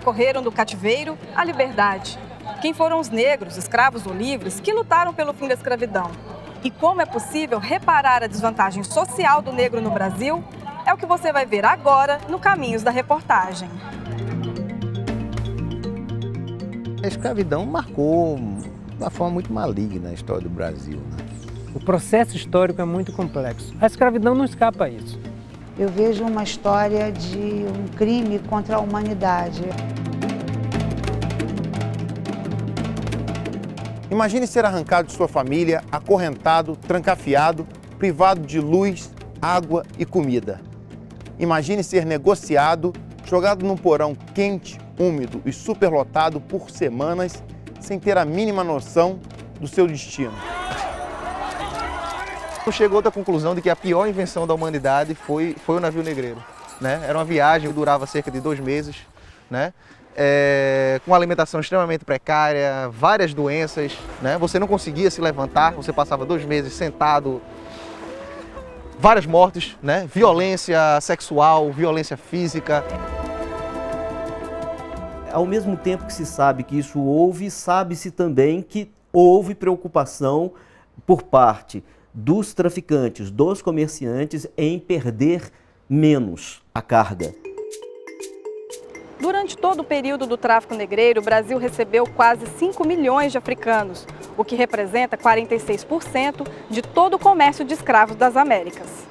percorreram do cativeiro à liberdade. Quem foram os negros, escravos ou livres, que lutaram pelo fim da escravidão? E como é possível reparar a desvantagem social do negro no Brasil? É o que você vai ver agora no Caminhos da Reportagem. A escravidão marcou de uma forma muito maligna a história do Brasil. Né? O processo histórico é muito complexo. A escravidão não escapa a isso. Eu vejo uma história de um crime contra a humanidade. Imagine ser arrancado de sua família, acorrentado, trancafiado, privado de luz, água e comida. Imagine ser negociado, jogado num porão quente, úmido e superlotado por semanas, sem ter a mínima noção do seu destino. Chegou à conclusão de que a pior invenção da humanidade foi, foi o navio negreiro. Né? Era uma viagem que durava cerca de dois meses, né? É, com alimentação extremamente precária, várias doenças, né? Você não conseguia se levantar, você passava dois meses sentado, várias mortes, né? Violência sexual, violência física. Ao mesmo tempo que se sabe que isso houve, sabe-se também que houve preocupação por parte dos traficantes, dos comerciantes em perder menos a carga. Durante todo o período do tráfico negreiro, o Brasil recebeu quase 5 milhões de africanos, o que representa 46% de todo o comércio de escravos das Américas.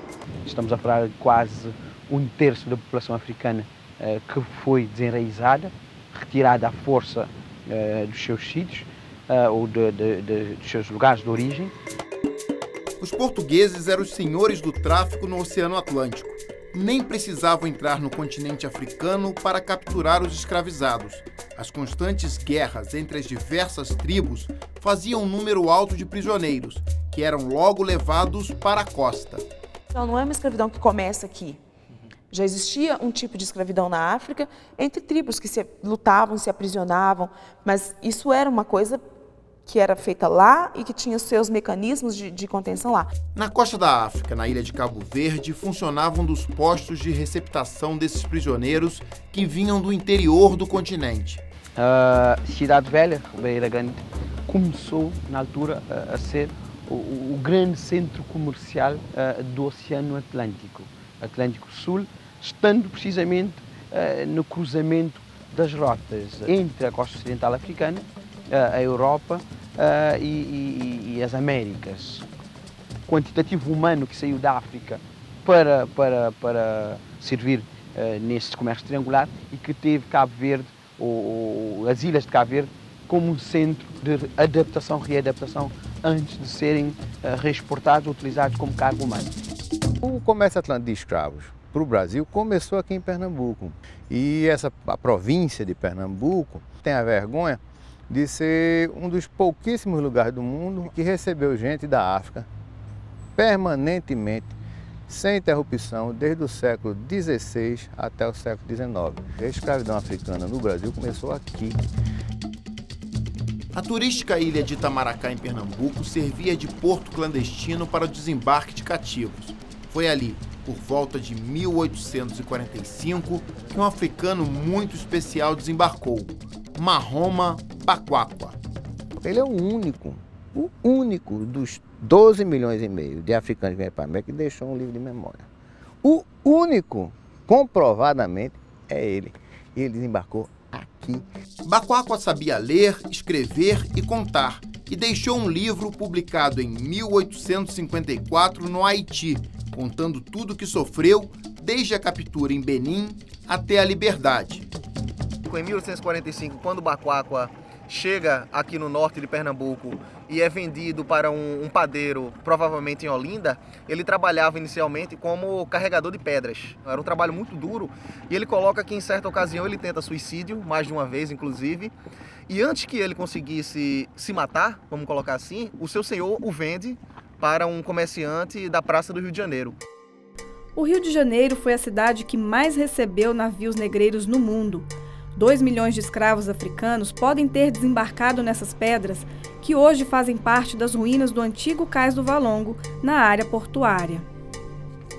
Estamos a falar de quase um terço da população africana eh, que foi desenraizada, retirada à força eh, dos seus sítios eh, ou de, de, de, dos seus lugares de origem. Os portugueses eram os senhores do tráfico no Oceano Atlântico. Nem precisavam entrar no continente africano para capturar os escravizados. As constantes guerras entre as diversas tribos faziam um número alto de prisioneiros, que eram logo levados para a costa. Então, não é uma escravidão que começa aqui. Já existia um tipo de escravidão na África entre tribos que se lutavam, se aprisionavam, mas isso era uma coisa que era feita lá e que tinha seus mecanismos de, de, contenção lá. Na costa da África, na ilha de Cabo Verde, funcionavam dos postos de receptação desses prisioneiros que vinham do interior do continente. A Cidade Velha, Beira Grande, começou na altura a ser o, o grande centro comercial uh, do Oceano Atlântico, Atlântico Sul, estando precisamente uh, no cruzamento das rotas entre a costa ocidental africana, uh, a Europa e, e, e, as Américas. Quantitativo humano que saiu da África para, para, para servir nesse comércio triangular e que teve Cabo Verde, ou, ou as ilhas de Cabo Verde, como centro de adaptação, readaptação antes de serem uh, reexportados ou utilizados como cargo humano. O comércio atlântico de escravos para o Brasil começou aqui em Pernambuco. E essa a província de Pernambuco tem a vergonha de ser um dos pouquíssimos lugares do mundo que recebeu gente da África permanentemente, sem interrupção, desde o século XVI até o século XIX. A escravidão africana no Brasil começou aqui. A turística ilha de Itamaracá, em Pernambuco, servia de porto clandestino para o desembarque de cativos. Foi ali, por volta de 1845, que um africano muito especial desembarcou, Mahoma Paquaqua. Ele é o único, o único dos 12 milhões e meio de africanos que vieram para a América que deixou um livro de memória. O único, comprovadamente, é ele. E ele desembarcou aqui. Bacuacua sabia ler, escrever e contar e deixou um livro publicado em 1854 no Haiti, contando tudo o que sofreu desde a captura em Benin até a liberdade. Em 1845, quando Bacuacua chega aqui no norte de Pernambuco e é vendido para um, um, padeiro, provavelmente em Olinda, ele trabalhava inicialmente como carregador de pedras. Era um trabalho muito duro e ele coloca que em certa ocasião ele tenta suicídio, mais de uma vez inclusive, e antes que ele conseguisse se matar, vamos colocar assim, o seu senhor o vende para um comerciante da Praça do Rio de Janeiro. O Rio de Janeiro foi a cidade que mais recebeu navios negreiros no mundo. 2 milhões de escravos africanos podem ter desembarcado nessas pedras, que hoje fazem parte das ruínas do antigo cais do Valongo, na área portuária.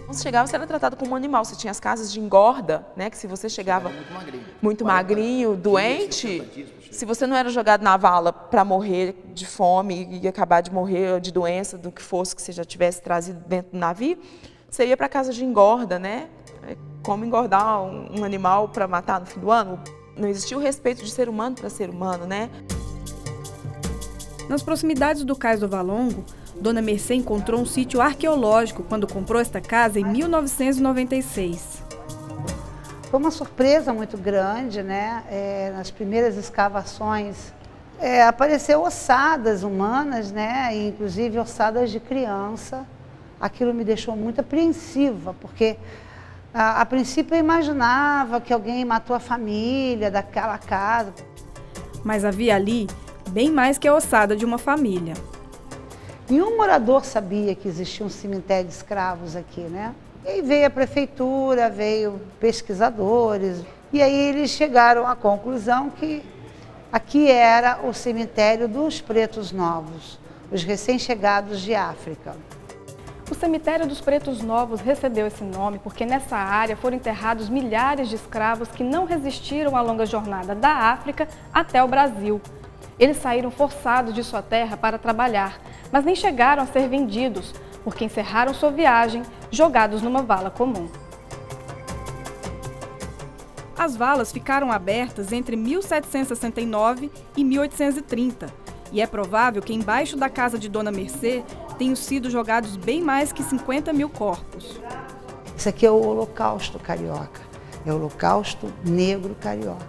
Você chegava, você era tratado como um animal. Você tinha as casas de engorda, né? Que se você chegava muito magrinho, muito magrinho doente, se você não era jogado na vala para morrer de fome e acabar de morrer de doença, do que fosse que você já tivesse trazido dentro do navio, você ia para a casa de engorda, né? É como engordar um animal para matar no fim do ano. Não existia o respeito de ser humano para ser humano, né? Nas proximidades do Cais do Valongo, Dona Mercê encontrou um sítio arqueológico quando comprou esta casa em 1996. Foi uma surpresa muito grande, né? É, nas primeiras escavações é, apareceu ossadas humanas, né? inclusive ossadas de criança. Aquilo me deixou muito apreensiva, porque a, a princípio eu imaginava que alguém matou a família daquela casa. Mas havia ali bem mais que a ossada de uma família. Nenhum morador sabia que existia um cemitério de escravos aqui, né? E aí veio a prefeitura, veio pesquisadores, e aí eles chegaram à conclusão que aqui era o cemitério dos pretos novos, os recém-chegados de África. O cemitério dos Pretos Novos recebeu esse nome porque nessa área foram enterrados milhares de escravos que não resistiram à longa jornada da África até o Brasil. Eles saíram forçados de sua terra para trabalhar, mas nem chegaram a ser vendidos, porque encerraram sua viagem jogados numa vala comum. As valas ficaram abertas entre 1769 e 1830, e é provável que embaixo da casa de Dona Mercê tenham sido jogados bem mais que 50 mil corpos. Isso aqui é o Holocausto Carioca, é o Holocausto Negro Carioca.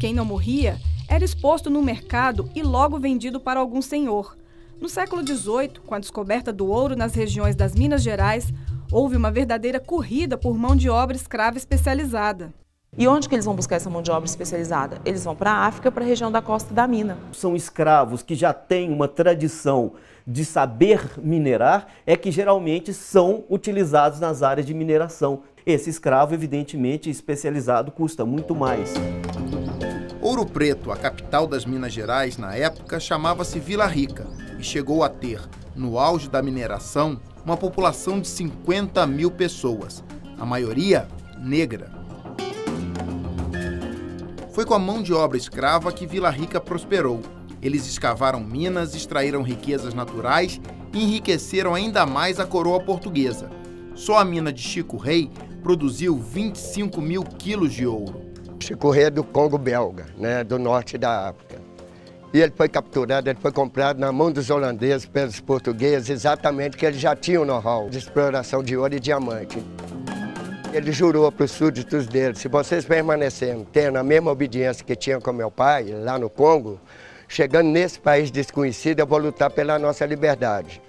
Quem não morria era exposto no mercado e logo vendido para algum senhor. No século XVIII, com a descoberta do ouro nas regiões das Minas Gerais, houve uma verdadeira corrida por mão de obra escrava especializada. E onde que eles vão buscar essa mão de obra especializada? Eles vão para a África, para a região da costa da mina. São escravos que já têm uma tradição de saber minerar, é que geralmente são utilizados nas áreas de mineração. Esse escravo, evidentemente, especializado, custa muito mais. Ouro Preto, a capital das Minas Gerais na época, chamava-se Vila Rica e chegou a ter, no auge da mineração, uma população de 50 mil pessoas, a maioria negra. Foi com a mão de obra escrava que Vila Rica prosperou. Eles escavaram minas, extraíram riquezas naturais e enriqueceram ainda mais a coroa portuguesa. Só a mina de Chico Rei produziu 25 mil quilos de ouro. Chico Rei é do Congo belga, né, do norte da África. E ele foi capturado, ele foi comprado na mão dos holandeses pelos portugueses, exatamente que eles já tinham know-how de exploração de ouro e diamante. Ele jurou para os súditos dele, se vocês permanecerem tendo a mesma obediência que tinham com meu pai, lá no Congo, chegando nesse país desconhecido, eu vou lutar pela nossa liberdade.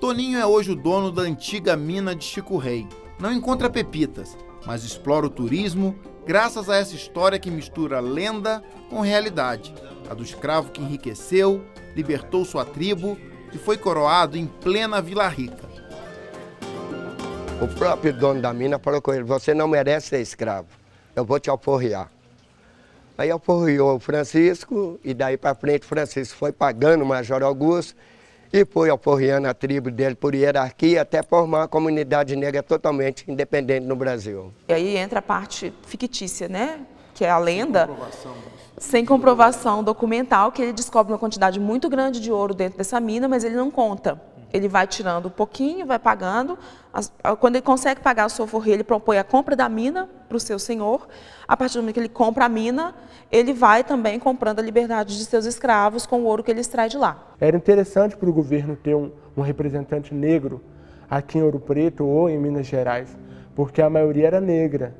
Toninho é hoje o dono da antiga mina de Chico Rei. Não encontra pepitas, mas explora o turismo graças a essa história que mistura lenda com realidade. A do escravo que enriqueceu, libertou sua tribo e foi coroado em plena Vila Rica. O próprio dono da mina falou com ele, você não merece ser escravo, eu vou te alforriar. Aí alforriou o Francisco e daí para frente Francisco foi pagando o Major Augusto e foi alforriando a tribo dele por hierarquia até formar uma comunidade negra totalmente independente no Brasil. E aí entra a parte fictícia, né? Que é a lenda. Sem comprovação. Sem comprovação documental, que ele descobre uma quantidade muito grande de ouro dentro dessa mina, mas ele não conta. Ele vai tirando um pouquinho, vai pagando. Quando ele consegue pagar o seu forrei, ele propõe a compra da mina para o seu senhor. A partir do momento que ele compra a mina, ele vai também comprando a liberdade de seus escravos com o ouro que ele extrai de lá. Era interessante para o governo ter um, um representante negro aqui em Ouro Preto ou em Minas Gerais, porque a maioria era negra.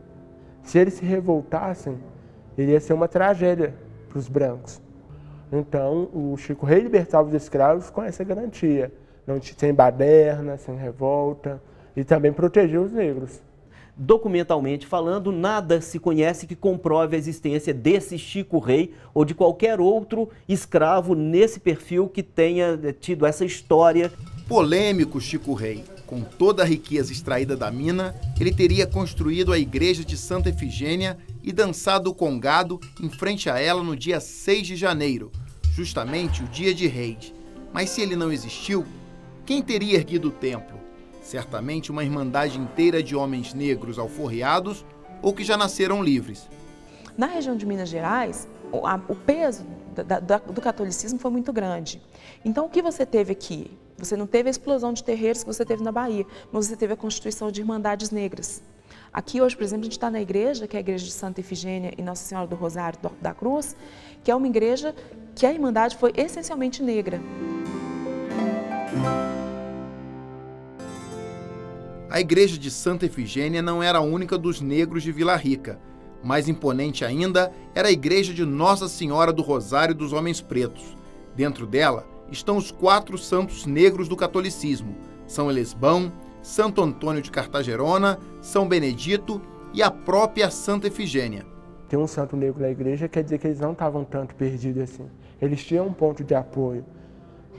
Se eles se revoltassem, iria ser uma tragédia para os brancos. Então, o Chico Rei libertava os escravos com essa garantia não sem baderna, sem revolta, e também proteger os negros. Documentalmente falando, nada se conhece que comprove a existência desse Chico Rei ou de qualquer outro escravo nesse perfil que tenha eh, tido essa história. Polêmico Chico Rei. Com toda a riqueza extraída da mina, ele teria construído a igreja de Santa Efigênia e e dançado o congado em frente a ela no dia 6 de janeiro, justamente o dia de Reis. Mas se ele não existiu, quem teria erguido o templo? Certamente uma irmandade inteira de homens negros alforreados ou que já nasceram livres. Na região de Minas Gerais, o, peso do catolicismo foi muito grande. Então, o que você teve aqui? Você não teve a explosão de terreiros que você teve na Bahia, mas você teve a constituição de irmandades negras. Aqui hoje, por exemplo, a gente está na igreja, que é a igreja de Santa Efigênia e Nossa Senhora do Rosário da Cruz, que é uma igreja que a irmandade foi essencialmente negra. A igreja de Santa Efigênia não era a única dos negros de Vila Rica. Mais imponente ainda era a igreja de Nossa Senhora do Rosário dos Homens Pretos. Dentro dela estão os quatro santos negros do catolicismo: São Elesbão, Santo Antônio de Cartagerona, São Benedito e a própria Santa Efigênia. Tem um santo negro na igreja, quer dizer que eles não estavam tanto perdidos assim. Eles tinham um ponto de apoio.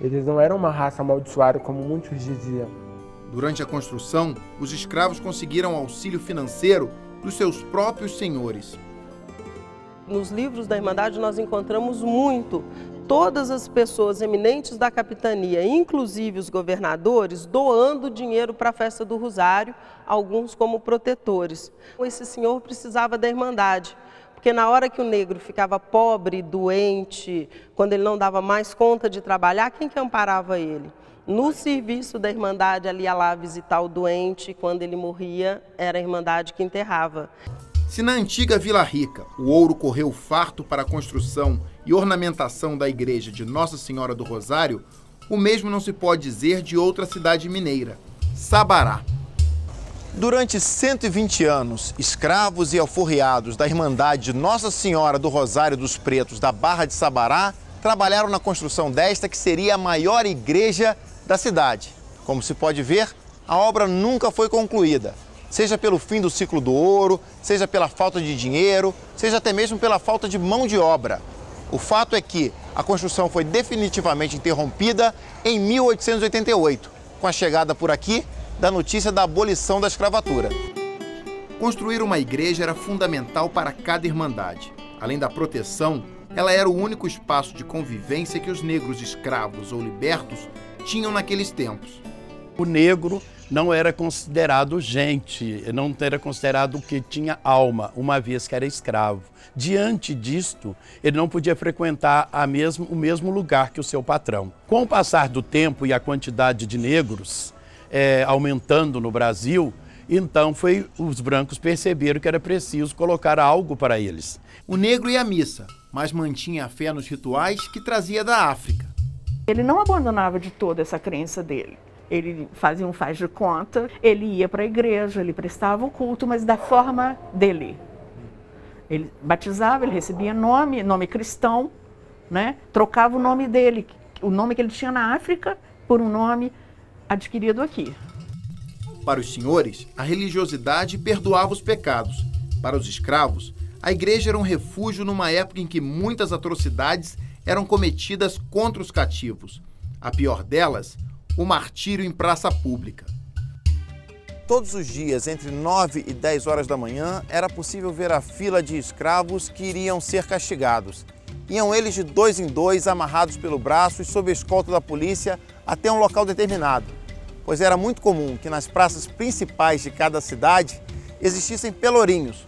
Eles não eram uma raça amaldiçoada como muitos diziam. Durante a construção, os escravos conseguiram auxílio financeiro dos seus próprios senhores. Nos livros da Irmandade nós encontramos muito todas as pessoas eminentes da capitania, inclusive os governadores, doando dinheiro para a festa do Rosário, alguns como protetores. Esse senhor precisava da Irmandade, porque na hora que o negro ficava pobre, doente, quando ele não dava mais conta de trabalhar, quem que amparava ele? No serviço da Irmandade, ali ia lá visitar o doente, quando ele morria, era a Irmandade que enterrava. Se na antiga Vila Rica o ouro correu farto para a construção e ornamentação da igreja de Nossa Senhora do Rosário, o mesmo não se pode dizer de outra cidade mineira, Sabará. Durante 120 anos, escravos e alforriados da Irmandade de Nossa Senhora do Rosário dos Pretos da Barra de Sabará trabalharam na construção desta que seria a maior igreja da cidade. Como se pode ver, a obra nunca foi concluída, seja pelo fim do ciclo do ouro, seja pela falta de dinheiro, seja até mesmo pela falta de mão de obra. O fato é que a construção foi definitivamente interrompida em 1888, com a chegada por aqui da notícia da abolição da escravatura. Construir uma igreja era fundamental para cada irmandade. Além da proteção, ela era o único espaço de convivência que os negros escravos ou libertos tinham naqueles tempos. O negro não era considerado gente, não era considerado que tinha alma, uma vez que era escravo. Diante disto, ele não podia frequentar a mesmo, o mesmo lugar que o seu patrão. Com o passar do tempo e a quantidade de negros é, aumentando no Brasil, então foi os brancos perceberam que era preciso colocar algo para eles. O negro ia à missa, mas mantinha a fé nos rituais que trazia da África. Ele não abandonava de toda essa crença dele. Ele fazia um faz de conta, ele ia para a igreja, ele prestava o culto, mas da forma dele. Ele batizava, ele recebia nome, nome cristão, né? trocava o nome dele, o nome que ele tinha na África, por um nome adquirido aqui. Para os senhores, a religiosidade perdoava os pecados. Para os escravos, a igreja era um refúgio numa época em que muitas atrocidades eram cometidas contra os cativos. A pior delas, o martírio em praça pública. Todos os dias, entre 9 e 10 horas da manhã, era possível ver a fila de escravos que iriam ser castigados. Iam eles de dois em dois, amarrados pelo braço e sob a escolta da polícia até um local determinado, pois era muito comum que nas praças principais de cada cidade existissem pelourinhos,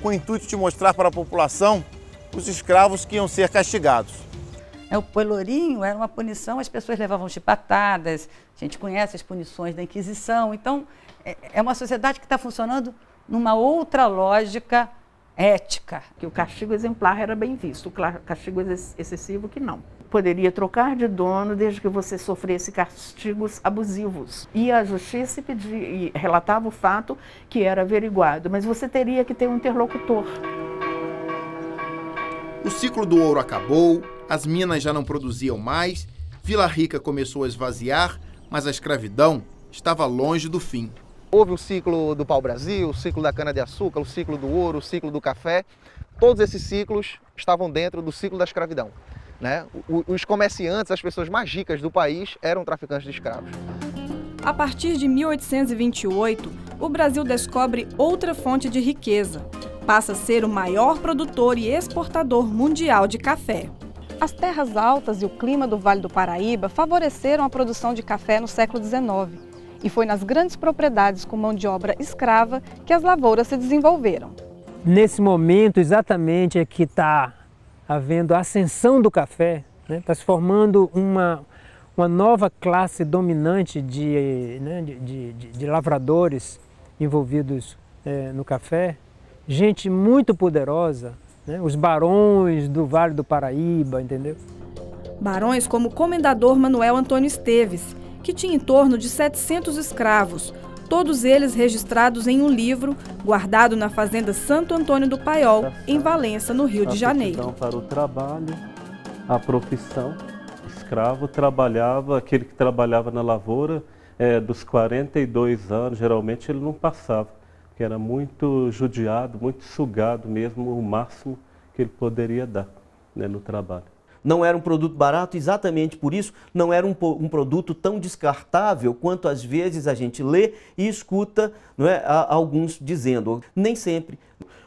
com o intuito de mostrar para a população os escravos que iam ser castigados. É, o pelourinho era uma punição, as pessoas levavam chipatadas, a gente conhece as punições da Inquisição. Então, é, é uma sociedade que está funcionando numa outra lógica ética. Que o castigo exemplar era bem visto, o castigo excessivo que não. Poderia trocar de dono desde que você sofresse castigos abusivos. E a justiça pedia, e relatava o fato que era averiguado, mas você teria que ter um interlocutor. O ciclo do ouro acabou, as minas já não produziam mais, Vila Rica começou a esvaziar, mas a escravidão estava longe do fim. Houve o ciclo do pau-brasil, o ciclo da cana-de-açúcar, o ciclo do ouro, o ciclo do café. Todos esses ciclos estavam dentro do ciclo da escravidão. Né? Os comerciantes, as pessoas mais ricas do país, eram traficantes de escravos. A partir de 1828, o Brasil descobre outra fonte de riqueza: passa a ser o maior produtor e exportador mundial de café. As terras altas e o clima do Vale do Paraíba favoreceram a produção de café no século XIX. E foi nas grandes propriedades com mão de obra escrava que as lavouras se desenvolveram. Nesse momento, exatamente, é que está havendo a ascensão do café, está né? Tá se formando uma, uma nova classe dominante de, né, de, de, de lavradores envolvidos é, no café, gente muito poderosa, né? os barões do Vale do Paraíba, entendeu? Barões como o comendador Manuel Antônio Esteves, que tinha em torno de 700 escravos, todos eles registrados em um livro guardado na fazenda Santo Antônio do Paiol, em Valença, no Rio de Janeiro. para o trabalho, a profissão, escravo trabalhava, aquele que trabalhava na lavoura, é, dos 42 anos, geralmente ele não passava, que era muito judiado, muito sugado mesmo, o máximo que ele poderia dar né, no trabalho. Não era um produto barato, exatamente por isso não era um, um produto tão descartável quanto às vezes a gente lê e escuta é, alguns dizendo. Nem sempre.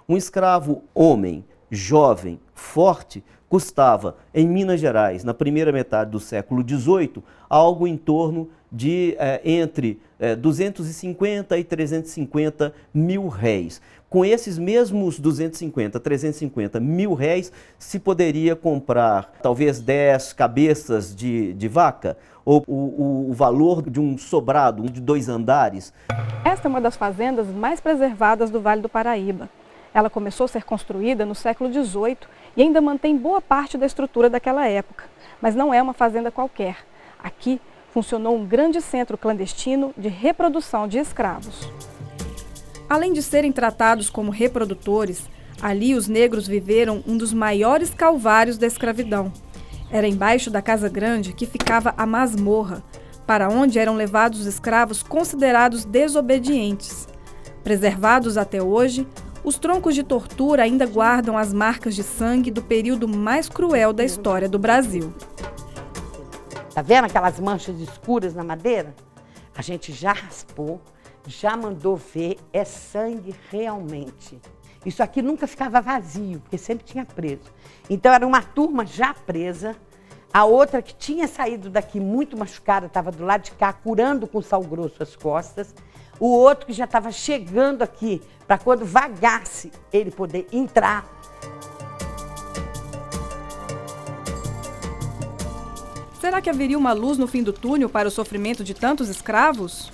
Um escravo homem, jovem, forte, custava em Minas Gerais, na primeira metade do século XVIII, algo em torno de é, entre é, 250 e 350 mil réis. Com esses mesmos 250, 350 mil réis, se poderia comprar talvez 10 cabeças de, de vaca, ou o, o, valor de um sobrado, de dois andares. Esta é uma das fazendas mais preservadas do Vale do Paraíba. Ela começou a ser construída no século XVIII e ainda mantém boa parte da estrutura daquela época. Mas não é uma fazenda qualquer. Aqui funcionou um grande centro clandestino de reprodução de escravos. Além de serem tratados como reprodutores, ali os negros viveram um dos maiores calvários da escravidão. Era embaixo da Casa Grande que ficava a masmorra, para onde eram levados os escravos considerados desobedientes. Preservados até hoje, os troncos de tortura ainda guardam as marcas de sangue do período mais cruel da história do Brasil. Tá vendo aquelas manchas escuras na madeira? A gente já raspou, já mandou ver, é sangue realmente. Isso aqui nunca ficava vazio, porque sempre tinha preso. Então era uma turma já presa, a outra que tinha saído daqui muito machucada, estava do lado de cá, curando com sal grosso as costas. O outro que já estava chegando aqui, para quando vagasse ele poder entrar. Será que haveria uma luz no fim do túnel para o sofrimento de tantos escravos?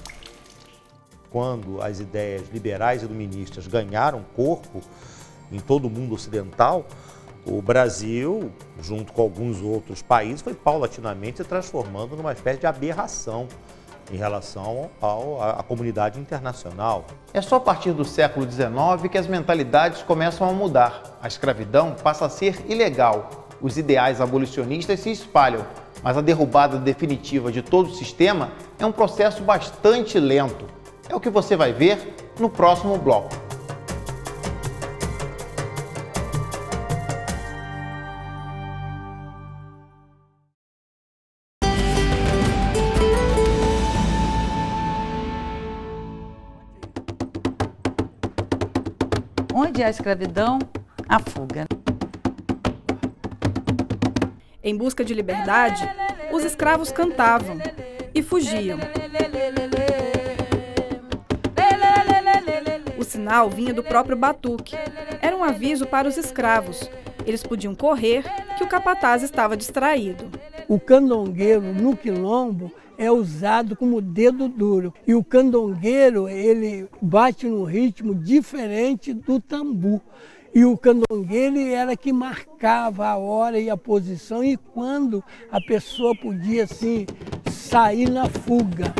quando as ideias liberais e iluministas ganharam corpo em todo o mundo ocidental, o Brasil, junto com alguns outros países, foi paulatinamente se transformando numa espécie de aberração em relação ao, à, à comunidade internacional. É só a partir do século XIX que as mentalidades começam a mudar. A escravidão passa a ser ilegal. Os ideais abolicionistas se espalham, mas a derrubada definitiva de todo o sistema é um processo bastante lento. É o que você vai ver no próximo bloco. Onde há escravidão, a fuga. Em busca de liberdade, os escravos cantavam e fugiam. sinal vinha do próprio batuque. Era um aviso para os escravos. Eles podiam correr que o capataz estava distraído. O candongueiro no quilombo é usado como dedo duro. E o candongueiro, ele bate num ritmo diferente do tambu. E o candongueiro era que marcava a hora e a posição e quando a pessoa podia assim sair na fuga.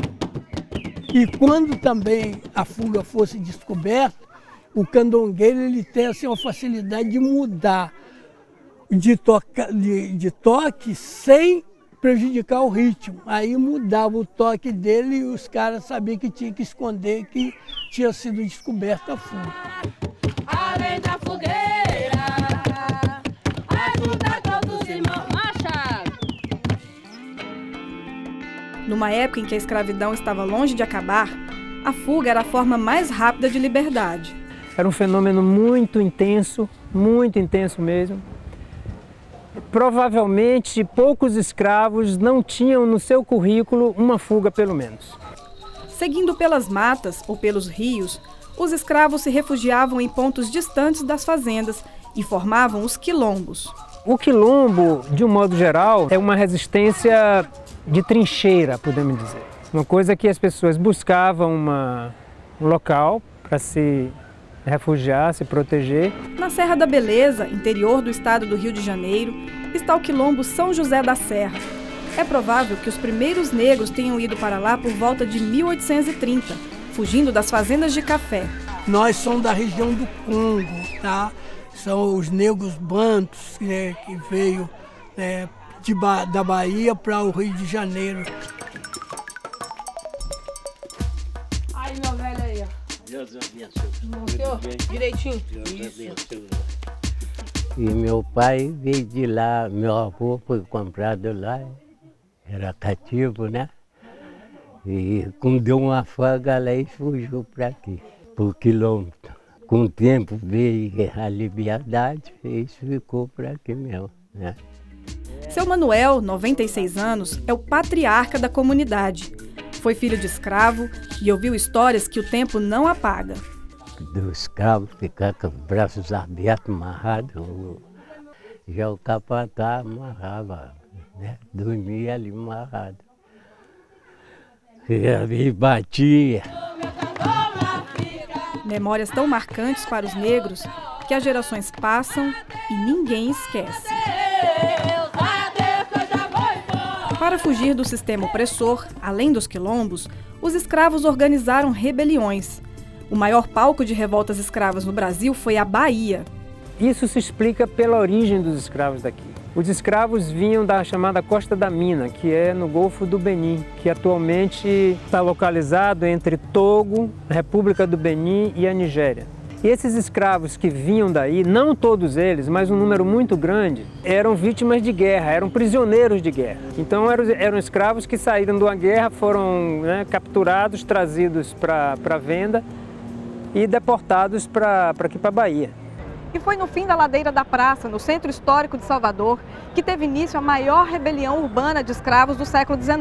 E quando também a fuga fosse descoberta, o candongueiro ele tem assim, uma facilidade de mudar de, toca, de, de toque sem prejudicar o ritmo. Aí mudava o toque dele e os caras sabiam que tinha que esconder que tinha sido descoberta a fuga. Além da fogueira, ajuda todos irmãos. Numa época em que a escravidão estava longe de acabar, a fuga era a forma mais rápida de liberdade. Era um fenômeno muito intenso, muito intenso mesmo. Provavelmente poucos escravos não tinham no seu currículo uma fuga, pelo menos. Seguindo pelas matas ou pelos rios, os escravos se refugiavam em pontos distantes das fazendas e formavam os quilombos. O quilombo, de um modo geral, é uma resistência de trincheira, podemos dizer. Uma coisa que as pessoas buscavam uma, um local para se refugiar, se proteger. Na Serra da Beleza, interior do estado do Rio de Janeiro, está o quilombo São José da Serra. É provável que os primeiros negros tenham ido para lá por volta de 1830, fugindo das fazendas de café. Nós somos da região do Congo, tá? São os negros bantos né, que veio né, de ba da Bahia para o Rio de Janeiro. Aí, meu velho aí, ó. Deus abençoe. Senhor, direitinho. Deus abençoe. E meu pai veio de lá, meu avô foi comprado lá, era cativo, né? E quando deu uma folga lá e fugiu para aqui, por quilômetro. Com o tempo veio a liberdade e ficou por aqui mesmo, né? Seu Manuel, 96 anos, é o patriarca da comunidade. Foi filho de escravo e ouviu histórias que o tempo não apaga. Do escravo ficar com os braços abertos, amarrados. Já o capataz amarrava, né? dormia ali amarrado. E batia. Memórias tão marcantes para os negros que as gerações passam e ninguém esquece. Para fugir do sistema opressor, além dos quilombos, os escravos organizaram rebeliões. O maior palco de revoltas escravas no Brasil foi a Bahia. Isso se explica pela origem dos escravos daqui. Os escravos vinham da chamada Costa da Mina, que é no Golfo do Benin, que atualmente está localizado entre Togo, República do Benin e a Nigéria. E esses escravos que vinham daí, não todos eles, mas um número muito grande, eram vítimas de guerra, eram prisioneiros de guerra. Então eram, eram escravos que saíram de uma guerra, foram né, capturados, trazidos para venda e deportados para aqui para a Bahia. E foi no fim da ladeira da praça, no centro histórico de Salvador, que teve início a maior rebelião urbana de escravos do século XIX,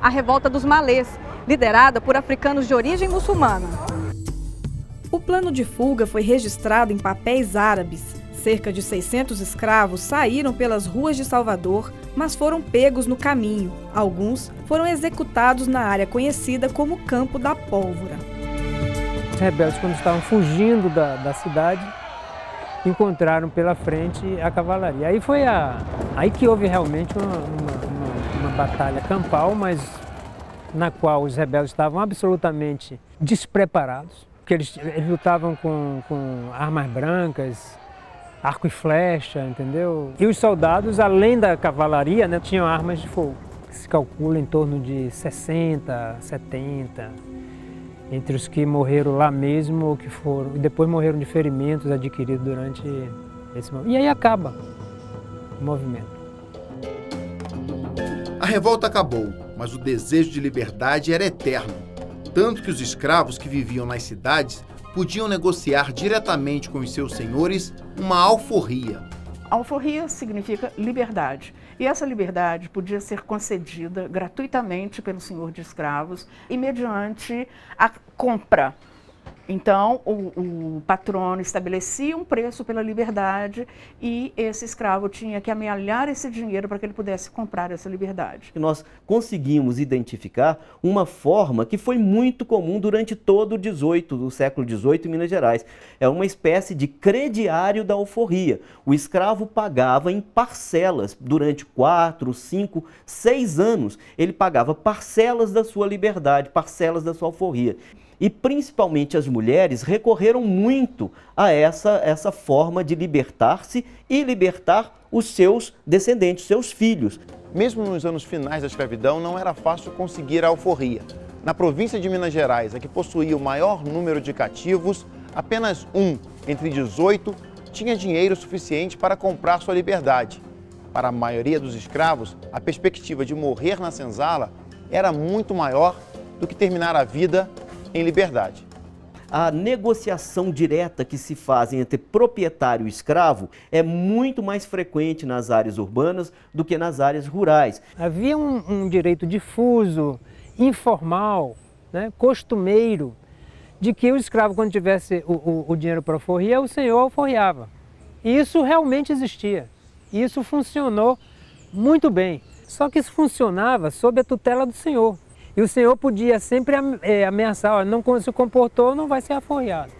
a Revolta dos Malês, liderada por africanos de origem muçulmana. O plano de fuga foi registrado em papéis árabes. Cerca de 600 escravos saíram pelas ruas de Salvador, mas foram pegos no caminho. Alguns foram executados na área conhecida como Campo da Pólvora. Os rebeldes, quando estavam fugindo da, da cidade, encontraram pela frente a cavalaria. Aí foi a, aí que houve realmente uma, uma, uma, uma batalha campal, mas na qual os rebeldes estavam absolutamente despreparados, porque eles, eles lutavam com, com armas brancas, arco e flecha, entendeu? E os soldados, além da cavalaria, né, tinham armas de fogo. Se calcula em torno de 60, 70, entre os que morreram lá mesmo ou que foram, e depois morreram de ferimentos adquiridos durante esse momento. E aí acaba o movimento. A revolta acabou, mas o desejo de liberdade era eterno. Tanto que os escravos que viviam nas cidades podiam negociar diretamente com os seus senhores uma alforria. Alforria significa liberdade. E essa liberdade podia ser concedida gratuitamente pelo senhor de escravos e mediante a compra então, o, o, patrono estabelecia um preço pela liberdade e esse escravo tinha que amealhar esse dinheiro para que ele pudesse comprar essa liberdade. Nós conseguimos identificar uma forma que foi muito comum durante todo o 18, do século 18 em Minas Gerais. É uma espécie de crediário da alforria. O escravo pagava em parcelas durante quatro, cinco, seis anos. Ele pagava parcelas da sua liberdade, parcelas da sua alforria e principalmente as mulheres recorreram muito a essa, essa forma de libertar-se e libertar os seus descendentes, seus filhos. Mesmo nos anos finais da escravidão, não era fácil conseguir a alforria. Na província de Minas Gerais, a que possuía o maior número de cativos, apenas um entre 18 tinha dinheiro suficiente para comprar sua liberdade. Para a maioria dos escravos, a perspectiva de morrer na senzala era muito maior do que terminar a vida em liberdade. a negociação direta que se faz entre proprietário e escravo é muito mais frequente nas áreas urbanas do que nas áreas rurais. Havia um, um direito difuso, informal, né, costumeiro, de que o escravo, quando tivesse o, o, o dinheiro para alforria, o senhor alforriava. E isso realmente existia. E isso funcionou muito bem. Só que isso funcionava sob a tutela do senhor. E o senhor podia sempre é, ameaçar, ó, não se comportou, não vai ser aforreado.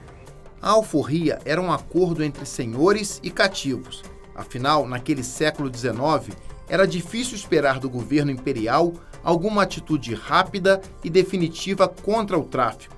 A alforria era um acordo entre senhores e cativos. Afinal, naquele século XIX, era difícil esperar do governo imperial alguma atitude rápida e definitiva contra o tráfico.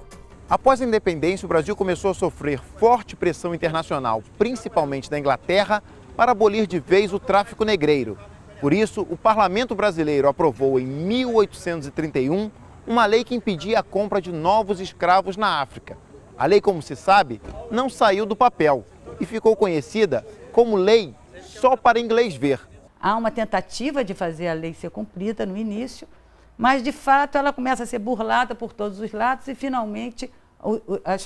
Após a independência, o Brasil começou a sofrer forte pressão internacional, principalmente da Inglaterra, para abolir de vez o tráfico negreiro. Por isso, o parlamento brasileiro aprovou em 1831 uma lei que impedia a compra de novos escravos na África. A lei, como se sabe, não saiu do papel e ficou conhecida como lei só para inglês ver. Há uma tentativa de fazer a lei ser cumprida no início, mas de fato ela começa a ser burlada por todos os lados e finalmente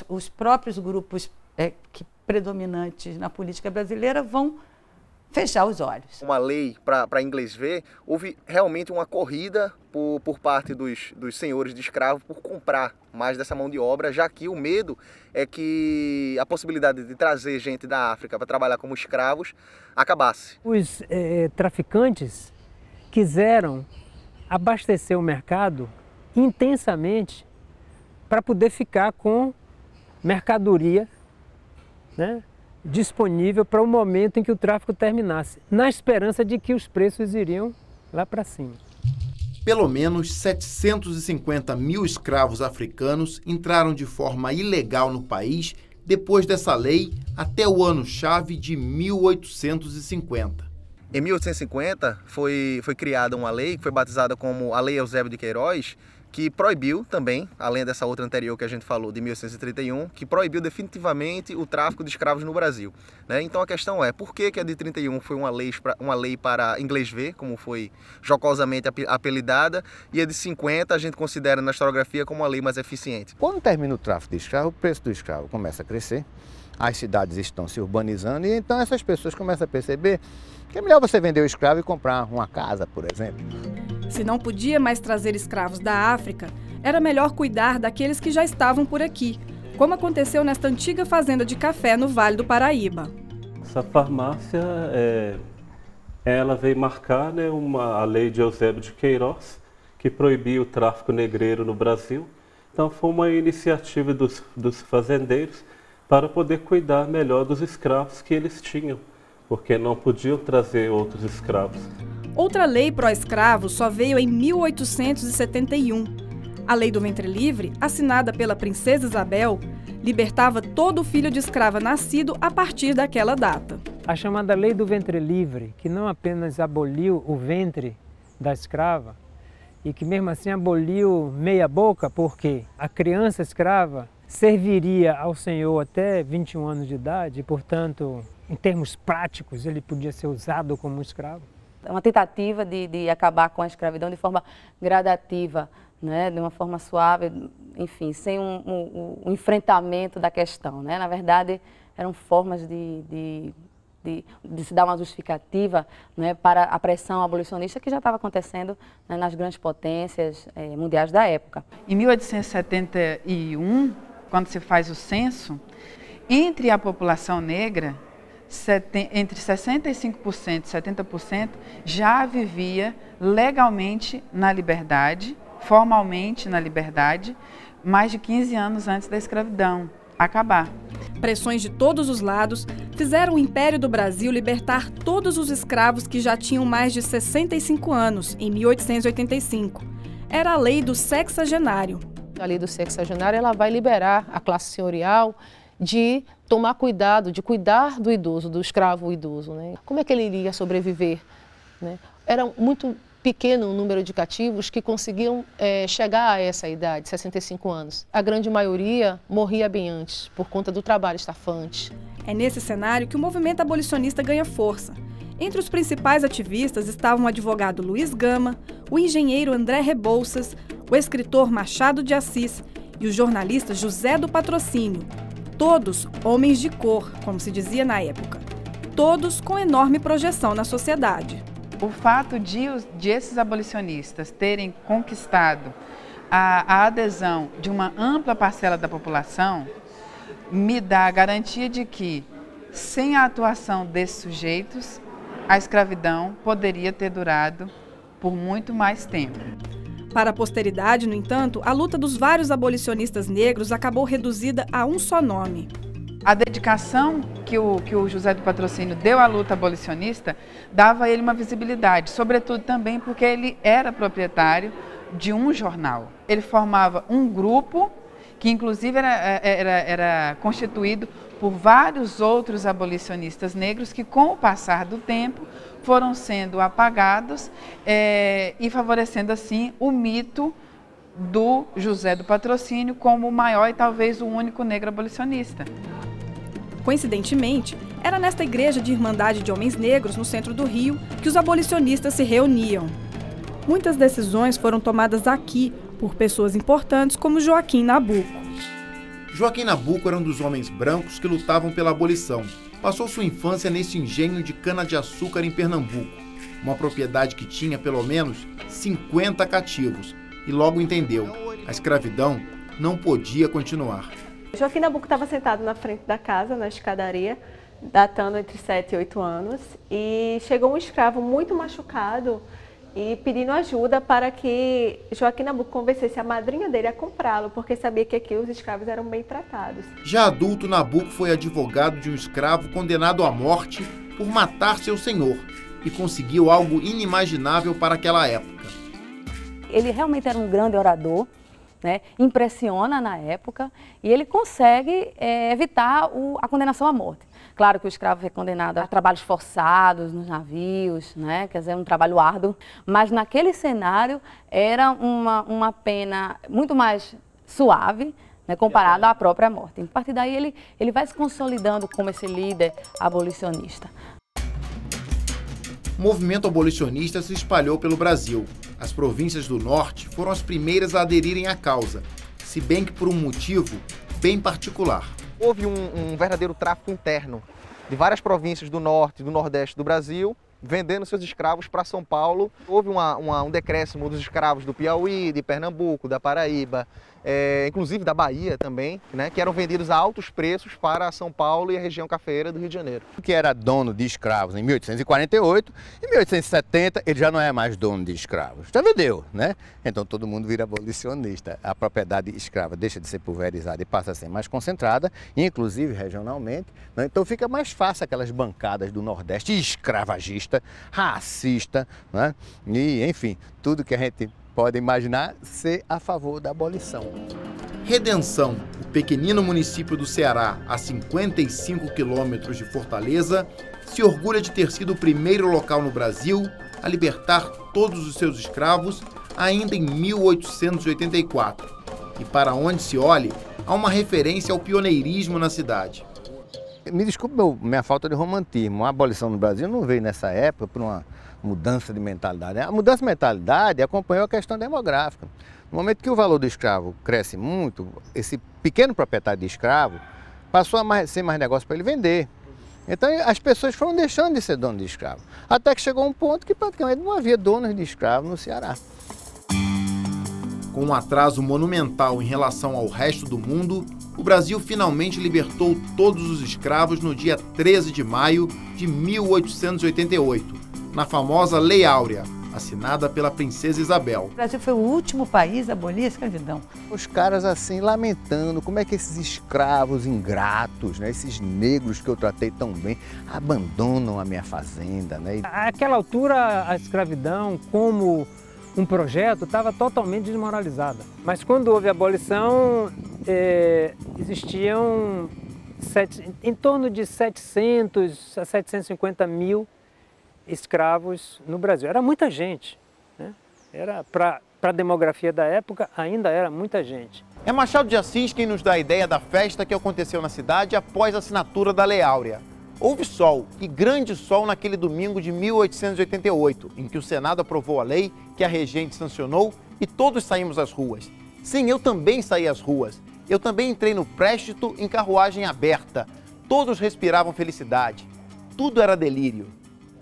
os próprios grupos é, que, predominantes na política brasileira vão fechar os olhos. Uma lei para inglês ver, houve realmente uma corrida por, por parte dos, dos senhores de escravos por comprar mais dessa mão de obra, já que o medo é que a possibilidade de trazer gente da África para trabalhar como escravos acabasse. Os eh, traficantes quiseram abastecer o mercado intensamente para poder ficar com mercadoria né, disponível para o momento em que o tráfico terminasse, na esperança de que os preços iriam lá para cima. Pelo menos 750 mil escravos africanos entraram de forma ilegal no país depois dessa lei até o ano-chave de 1850. Em 1850 foi, foi criada uma lei que foi batizada como a Lei Eusébio de Queiroz, que proibiu também, além dessa outra anterior que a gente falou, de 1831, que proibiu definitivamente o tráfico de escravos no Brasil. Né? Então a questão é, por que, que a de 31 foi uma lei, uma lei para inglês ver, como foi jocosamente apelidada, e a de 50 a gente considera na historiografia como uma lei mais eficiente? Quando termina o tráfico de escravo, o preço do escravo começa a crescer, as cidades estão se urbanizando e então essas pessoas começam a perceber que é melhor você vender o escravo e comprar uma casa, por exemplo. Se não podia mais trazer escravos da África, era melhor cuidar daqueles que já estavam por aqui, como aconteceu nesta antiga fazenda de café no Vale do Paraíba. Essa farmácia, é, ela veio marcar né, uma, a lei de Eusébio de Queiroz, que proibia o tráfico negreiro no Brasil. Então foi uma iniciativa dos, dos fazendeiros para poder cuidar melhor dos escravos que eles tinham, porque não podiam trazer outros escravos. Outra lei pró-escravo só veio em 1871. A Lei do Ventre Livre, assinada pela Princesa Isabel, libertava todo filho de escrava nascido a partir daquela data. A chamada Lei do Ventre Livre, que não apenas aboliu o ventre da escrava, e que mesmo assim aboliu meia boca, porque a criança escrava serviria ao Senhor até 21 anos de idade, e, portanto, em termos práticos, ele podia ser usado como escravo. É uma tentativa de, de acabar com a escravidão de forma gradativa, né? de uma forma suave, enfim, sem um, um, um enfrentamento da questão. Né? Na verdade, eram formas de, de de, de, se dar uma justificativa né, para a pressão abolicionista que já estava acontecendo né, nas grandes potências eh, mundiais da época. Em 1871, quando se faz o censo, entre a população negra, entre 65% e 70% já vivia legalmente na liberdade, formalmente na liberdade, mais de 15 anos antes da escravidão acabar. Pressões de todos os lados fizeram o Império do Brasil libertar todos os escravos que já tinham mais de 65 anos, em 1885. Era a lei do sexagenário. A lei do sexagenário ela vai liberar a classe senhorial de tomar cuidado, de cuidar do idoso, do escravo idoso. Né? Como é que ele iria sobreviver? Né? Era muito pequeno o número de cativos que conseguiam é, chegar a essa idade, 65 anos. A grande maioria morria bem antes, por conta do trabalho estafante. É nesse cenário que o movimento abolicionista ganha força. Entre os principais ativistas estavam o advogado Luiz Gama, o engenheiro André Rebouças, o escritor Machado de Assis e o jornalista José do Patrocínio. Todos homens de cor, como se dizia na época. Todos com enorme projeção na sociedade. O fato de, de esses abolicionistas terem conquistado a, a adesão de uma ampla parcela da população me dá a garantia de que, sem a atuação desses sujeitos, a escravidão poderia ter durado por muito mais tempo. Para a posteridade, no entanto, a luta dos vários abolicionistas negros acabou reduzida a um só nome. A dedicação que o, que o José do Patrocínio deu à luta abolicionista dava a ele uma visibilidade, sobretudo também porque ele era proprietário de um jornal. Ele formava um grupo que inclusive era, era, era constituído por vários outros abolicionistas negros que, com o passar do tempo, foram sendo apagados é, e favorecendo assim o mito do José do Patrocínio como o maior e talvez o único negro abolicionista. Coincidentemente, era nesta igreja de Irmandade de Homens Negros, no centro do Rio, que os abolicionistas se reuniam. Muitas decisões foram tomadas aqui por pessoas importantes como Joaquim Nabuco. Joaquim Nabuco era um dos homens brancos que lutavam pela abolição. Passou sua infância nesse engenho de cana-de-açúcar em Pernambuco, uma propriedade que tinha pelo menos 50 cativos, e logo entendeu: a escravidão não podia continuar. Joaquim Nabuco estava sentado na frente da casa, na escadaria, datando entre 7 e 8 anos, e chegou um escravo muito machucado e pedindo ajuda para que Joaquim Nabuco convencesse a madrinha dele a comprá-lo, porque sabia que aqui os escravos eram bem tratados. Já adulto, Nabuco foi advogado de um escravo condenado à morte por matar seu senhor e conseguiu algo inimaginável para aquela época. Ele realmente era um grande orador, né? impressiona na época e ele consegue é, evitar o, a condenação à morte. Claro que o escravo foi condenado a trabalhos forçados nos navios, né? quer dizer, um trabalho árduo, mas naquele cenário era uma, uma pena muito mais suave, né, comparado à própria morte. A partir daí ele, ele vai se consolidando como esse líder abolicionista. O movimento abolicionista se espalhou pelo Brasil. As províncias do norte foram as primeiras a aderirem à causa, se bem que por um motivo bem particular houve um, um verdadeiro tráfico interno de várias províncias do norte e do nordeste do Brasil vendendo seus escravos para São Paulo. Houve uma, uma, um decréscimo dos escravos do Piauí, de Pernambuco, da Paraíba, é, inclusive da Bahia também, né, que eram vendidos a altos preços para São Paulo e a região cafeeira do Rio de Janeiro. Que era dono de escravos em 1848, em 1870 ele já não é mais dono de escravos, já vendeu, né? Então todo mundo vira abolicionista. A propriedade escrava deixa de ser pulverizada e passa a ser mais concentrada, inclusive regionalmente. Né? Então fica mais fácil aquelas bancadas do Nordeste escravagista, racista, né? e enfim, tudo que a gente pode imaginar ser a favor da abolição. Redenção, o pequenino município do Ceará, a 55 quilômetros de Fortaleza, se orgulha de ter sido o primeiro local no Brasil a libertar todos os seus escravos ainda em 1884. E para onde se olhe, há uma referência ao pioneirismo na cidade. Me desculpe meu, minha falta de romantismo. A abolição no Brasil não veio nessa época por uma mudança de mentalidade. A mudança de mentalidade acompanhou a questão demográfica. No momento que o valor do escravo cresce muito, esse pequeno proprietário de escravo passou a mais, ser mais negócio para ele vender. Então as pessoas foram deixando de ser dono de escravo. Até que chegou um ponto que praticamente não havia donos de escravo no Ceará. Com um atraso monumental em relação ao resto do mundo, o Brasil finalmente libertou todos os escravos no dia 13 de maio de 1888 na famosa Lei Áurea, assinada pela princesa Isabel. O Brasil foi o último país a abolir a escravidão. Os caras assim lamentando como é que esses escravos ingratos, né, esses negros que eu tratei tão bem, abandonam a minha fazenda. Né? Àquela altura a escravidão como um projeto estava totalmente desmoralizada. Mas quando houve a abolição, é, existiam sete, em torno de 700 a 750 mil escravos no Brasil. Era muita gente. Né? Era para a demografia da época, ainda era muita gente. É Machado de Assis quem nos dá a ideia da festa que aconteceu na cidade após a assinatura da Lei Áurea. Houve sol, e grande sol naquele domingo de 1888, em que o Senado aprovou a lei que a regente sancionou e todos saímos às ruas. Sim, eu também saí às ruas. Eu também entrei no préstito em carruagem aberta. Todos respiravam felicidade. Tudo era delírio.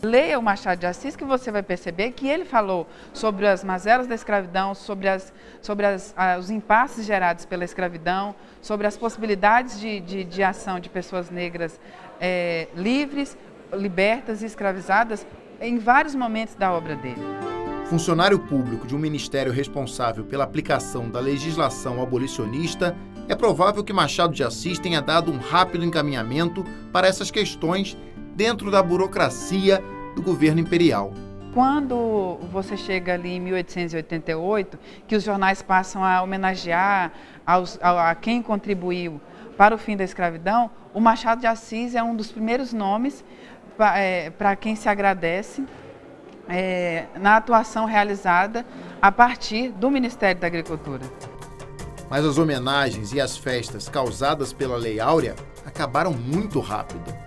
Leia o Machado de Assis que você vai perceber que ele falou sobre as mazelas da escravidão, sobre, as, sobre as, os impasses gerados pela escravidão, sobre as possibilidades de, de, de ação de pessoas negras é, livres, libertas e escravizadas em vários momentos da obra dele. Funcionário público de um ministério responsável pela aplicação da legislação abolicionista, é provável que Machado de Assis tenha dado um rápido encaminhamento para essas questões dentro da burocracia do governo imperial. Quando você chega ali em 1888, que os jornais passam a homenagear aos, a, a quem contribuiu para o fim da escravidão, o Machado de Assis é um dos primeiros nomes para é, quem se agradece é, na atuação realizada a partir do Ministério da Agricultura. Mas as homenagens e as festas causadas pela Lei Áurea acabaram muito rápido.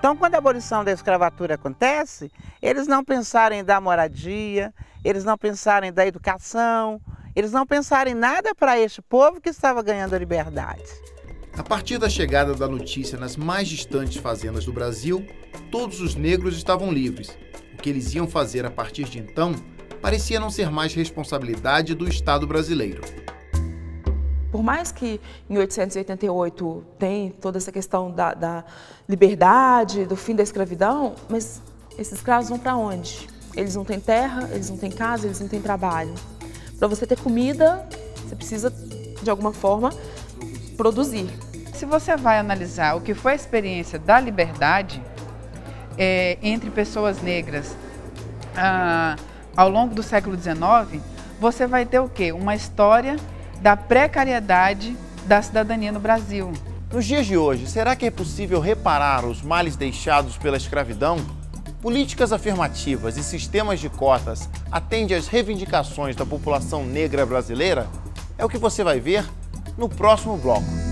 Então, quando a abolição da escravatura acontece, eles não pensaram em dar moradia, eles não pensaram em dar educação, eles não pensaram em nada para este povo que estava ganhando a liberdade. A partir da chegada da notícia nas mais distantes fazendas do Brasil, todos os negros estavam livres. O que eles iam fazer a partir de então parecia não ser mais responsabilidade do Estado brasileiro. Por mais que em 1888 tem toda essa questão da, da liberdade, do fim da escravidão, mas esses escravos vão para onde? Eles não têm terra, eles não têm casa, eles não têm trabalho. Para você ter comida, você precisa, de alguma forma, produzir. Se você vai analisar o que foi a experiência da liberdade é, entre pessoas negras ah, ao longo do século XIX, você vai ter o quê? Uma história da precariedade da cidadania no Brasil. Nos dias de hoje, será que é possível reparar os males deixados pela escravidão? Políticas afirmativas e sistemas de cotas atendem às reivindicações da população negra brasileira? É o que você vai ver no próximo bloco.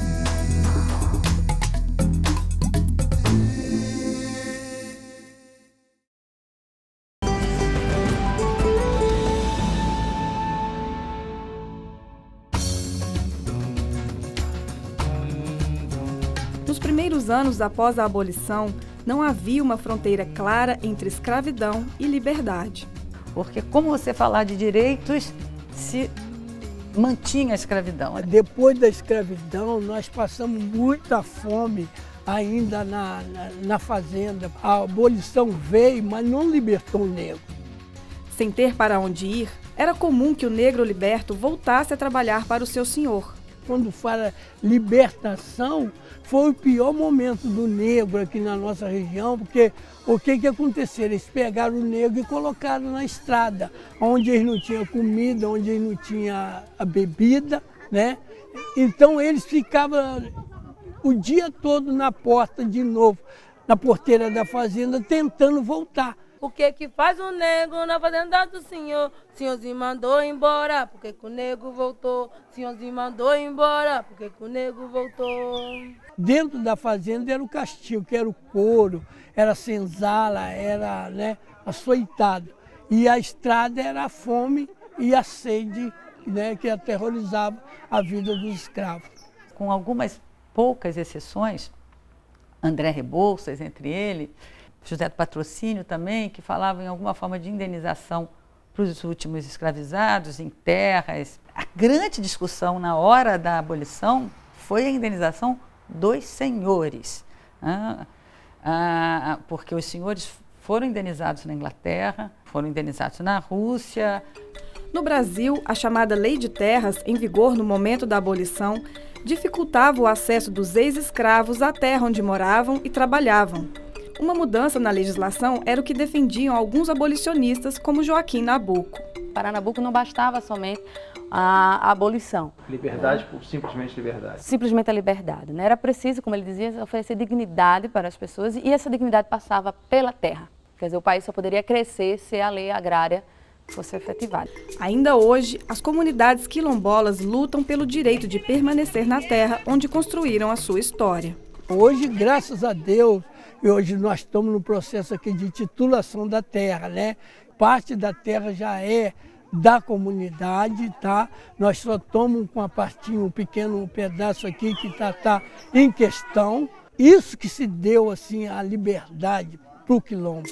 Anos após a abolição, não havia uma fronteira clara entre escravidão e liberdade. Porque como você falar de direitos se mantinha a escravidão? Depois da escravidão, nós passamos muita fome ainda na, na, na fazenda. A abolição veio, mas não libertou o negro. Sem ter para onde ir, era comum que o negro liberto voltasse a trabalhar para o seu senhor. Quando fala libertação, foi o pior momento do negro aqui na nossa região, porque o que, que aconteceu? Eles pegaram o negro e colocaram na estrada, onde eles não tinham comida, onde eles não tinham a bebida, né? Então eles ficavam o dia todo na porta de novo, na porteira da fazenda, tentando voltar. O que que faz o nego na fazenda do senhor? Senhorzinho mandou embora, porque que o nego voltou? Senhorzinho mandou embora, porque que o nego voltou? Dentro da fazenda era o castigo, que era o couro, era a senzala, era né, açoitado. E a estrada era a fome e a sede né, que aterrorizava a vida dos escravos. Com algumas poucas exceções, André Rebouças entre eles, José do Patrocínio também, que falavam em alguma forma de indenização para os últimos escravizados em terras. A grande discussão na hora da abolição foi a indenização dos senhores, né? ah, porque os senhores foram indenizados na Inglaterra, foram indenizados na Rússia. No Brasil, a chamada Lei de Terras, em vigor no momento da abolição, dificultava o acesso dos ex-escravos à terra onde moravam e trabalhavam. Uma mudança na legislação era o que defendiam alguns abolicionistas, como Joaquim Nabuco. Para Nabuco não bastava somente a, abolição. Liberdade por simplesmente liberdade. Simplesmente a liberdade. Né? Era preciso, como ele dizia, oferecer dignidade para as pessoas e essa dignidade passava pela terra. Quer dizer, o país só poderia crescer se a lei agrária fosse efetivada. Ainda hoje, as comunidades quilombolas lutam pelo direito de permanecer na terra onde construíram a sua história. Hoje, graças a Deus, e hoje nós estamos no processo aqui de titulação da terra, né? Parte da terra já é da comunidade, tá? Nós só tomamos com a partinha um pequeno pedaço aqui que está tá em questão. Isso que se deu assim a liberdade para o quilombo.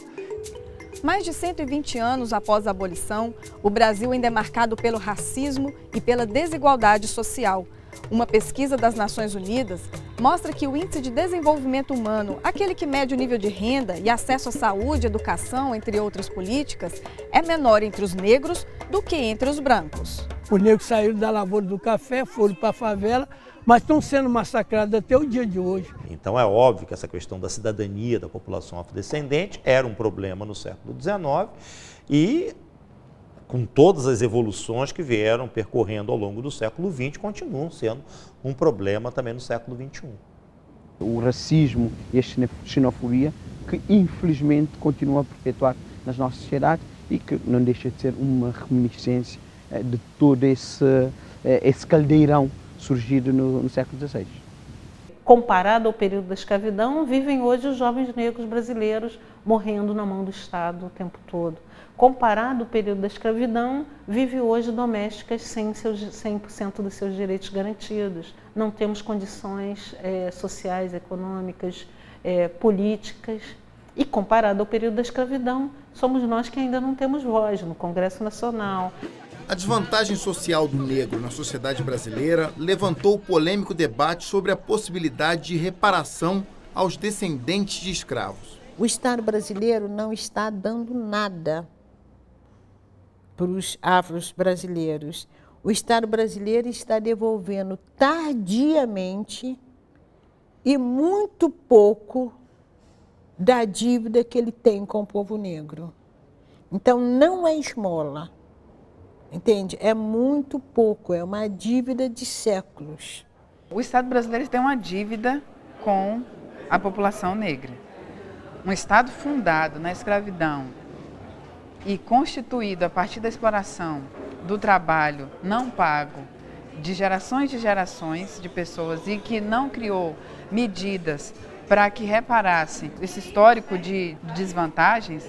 Mais de 120 anos após a abolição, o Brasil ainda é marcado pelo racismo e pela desigualdade social. Uma pesquisa das Nações Unidas mostra que o índice de desenvolvimento humano, aquele que mede o nível de renda e acesso à saúde, educação, entre outras políticas, é menor entre os negros do que entre os brancos. Os negros saíram da lavoura do café, foram para a favela, mas estão sendo massacrados até o dia de hoje. Então é óbvio que essa questão da cidadania da população afrodescendente era um problema no século XIX e com todas as evoluções que vieram percorrendo ao longo do século XX, continuam sendo um problema também no século XXI. O racismo e a xenofobia que infelizmente continuam a perpetuar nas nossas sociedades e que não deixa de ser uma reminiscência eh, de todo esse, eh, esse caldeirão surgido no, no século XVI. Comparado ao período da escravidão, vivem hoje os jovens negros brasileiros morrendo na mão do Estado o tempo todo comparado ao período da escravidão, vive hoje domésticas sem seus 100% dos seus direitos garantidos. Não temos condições é, sociais, econômicas, é, políticas. E comparado ao período da escravidão, somos nós que ainda não temos voz no Congresso Nacional. A desvantagem social do negro na sociedade brasileira levantou o polêmico debate sobre a possibilidade de reparação aos descendentes de escravos. O Estado brasileiro não está dando nada para os afros brasileiros. O Estado brasileiro está devolvendo tardiamente e muito pouco da dívida que ele tem com o povo negro. Então, não é esmola, entende? É muito pouco, é uma dívida de séculos. O Estado brasileiro tem uma dívida com a população negra. Um Estado fundado na escravidão, e constituído a partir da exploração do trabalho não pago de gerações de gerações de pessoas e que não criou medidas para que reparasse esse histórico de desvantagens,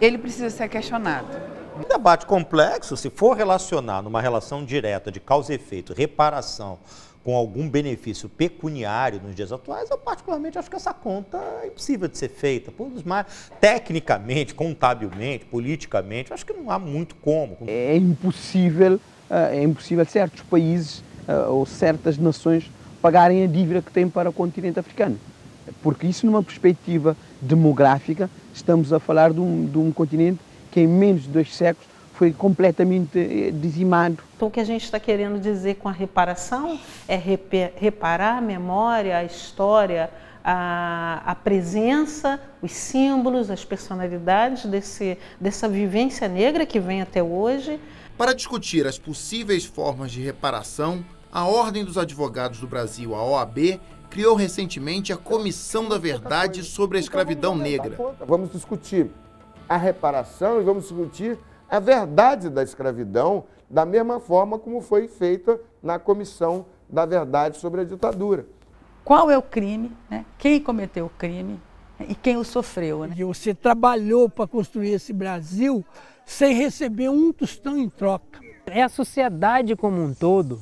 ele precisa ser questionado. Um debate complexo, se for relacionar numa relação direta de causa e efeito, reparação com algum benefício pecuniário nos dias atuais, eu particularmente acho que essa conta é impossível de ser feita. Por mais, tecnicamente, contabilmente, politicamente, acho que não há muito como. É impossível, eh, é impossível certos países eh, ou certas nações pagarem a dívida que têm para o continente africano. Porque isso, numa perspectiva demográfica, estamos a falar de um, de um continente que em menos de dois séculos foi completamente eh, dizimado. Então, o que a gente está querendo dizer com a reparação é reparar a memória, a história, a, a, presença, os símbolos, as personalidades desse, dessa vivência negra que vem até hoje. Para discutir as possíveis formas de reparação, a Ordem dos Advogados do Brasil, a OAB, criou recentemente a Comissão da Verdade sobre a Escravidão Negra. Vamos discutir a reparação e vamos discutir a verdade da escravidão, da mesma forma como foi feita na Comissão da Verdade sobre a Ditadura. Qual é o crime, né? quem cometeu o crime e quem o sofreu. Né? Você trabalhou para construir esse Brasil sem receber um tostão em troca. É a sociedade como um todo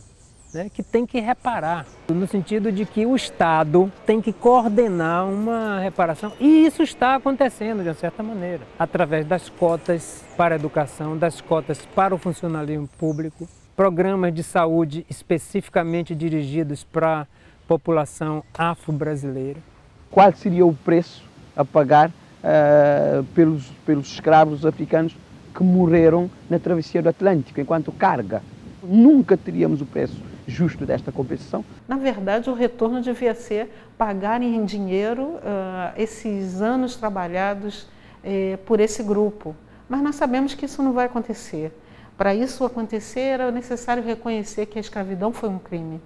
né, que tem que reparar, no sentido de que o Estado tem que coordenar uma reparação. E isso está acontecendo, de uma certa maneira, através das cotas para a educação, das cotas para o funcionalismo público, programas de saúde especificamente dirigidos para a população afro-brasileira. Qual seria o preço a pagar uh, pelos, pelos escravos africanos que morreram na travessia do Atlântico enquanto carga? Nunca teríamos o preço justo desta competição? Na verdade, o retorno devia ser pagar em dinheiro uh, esses anos trabalhados uh, por esse grupo. Mas nós sabemos que isso não vai acontecer. Para isso acontecer, era necessário reconhecer que a escravidão foi um crime.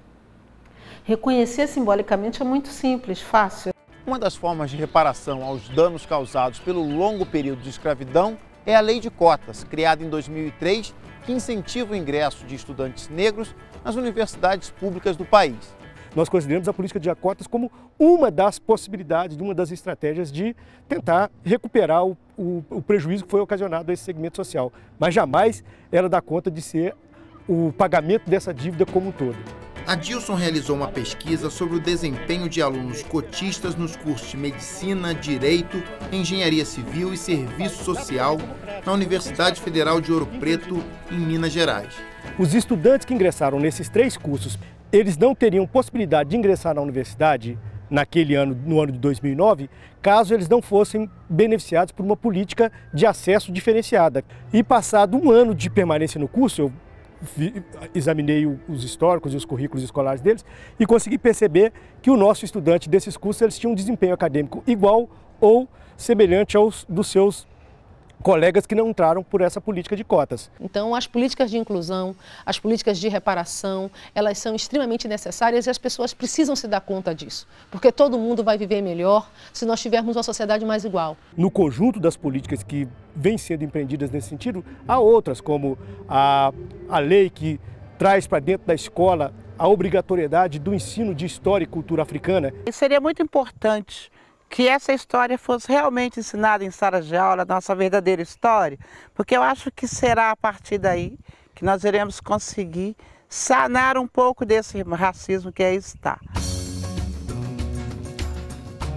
Reconhecer simbolicamente é muito simples, fácil. Uma das formas de reparação aos danos causados pelo longo período de escravidão é a Lei de Cotas, criada em 2003, que incentiva o ingresso de estudantes negros nas universidades públicas do país. nós consideramos a política de cotas como uma das possibilidades, uma das estratégias de tentar recuperar o, o, o prejuízo que foi ocasionado a esse segmento social. Mas jamais ela dá conta de ser o pagamento dessa dívida como um todo. Adilson realizou uma pesquisa sobre o desempenho de alunos cotistas nos cursos de Medicina, Direito, Engenharia Civil e Serviço Social na Universidade Federal de Ouro Preto, em Minas Gerais. Os estudantes que ingressaram nesses três cursos, eles não teriam possibilidade de ingressar na universidade naquele ano, no ano de 2009, caso eles não fossem beneficiados por uma política de acesso diferenciada. E passado um ano de permanência no curso, eu vi, examinei os históricos e os currículos escolares deles e consegui perceber que o nosso estudante desses cursos eles tinham um desempenho acadêmico igual ou semelhante aos dos seus colegas que não entraram por essa política de cotas. Então, as políticas de inclusão, as políticas de reparação, elas são extremamente necessárias e as pessoas precisam se dar conta disso, porque todo mundo vai viver melhor se nós tivermos uma sociedade mais igual. No conjunto das políticas que vêm sendo empreendidas nesse sentido, há outras, como a, a lei que traz para dentro da escola a obrigatoriedade do ensino de história e cultura africana. E seria muito importante que essa história fosse realmente ensinada em salas de aula, nossa verdadeira história, porque eu acho que será a partir daí que nós iremos conseguir sanar um pouco desse racismo que aí está.